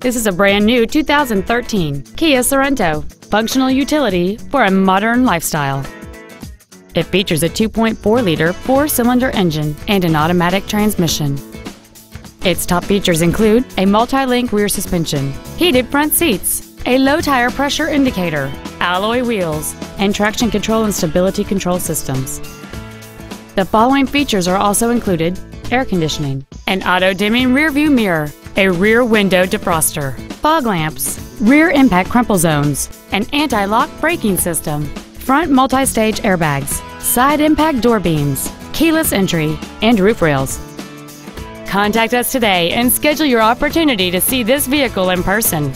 This is a brand new 2013 Kia Sorento, functional utility for a modern lifestyle. It features a 2.4-liter four-cylinder engine and an automatic transmission. Its top features include a multi-link rear suspension, heated front seats, a low tire pressure indicator, alloy wheels, and traction control and stability control systems. The following features are also included air conditioning, an auto-dimming rearview mirror, a rear window defroster, fog lamps, rear impact crumple zones, an anti-lock braking system, front multi-stage airbags, side impact door beams, keyless entry, and roof rails. Contact us today and schedule your opportunity to see this vehicle in person.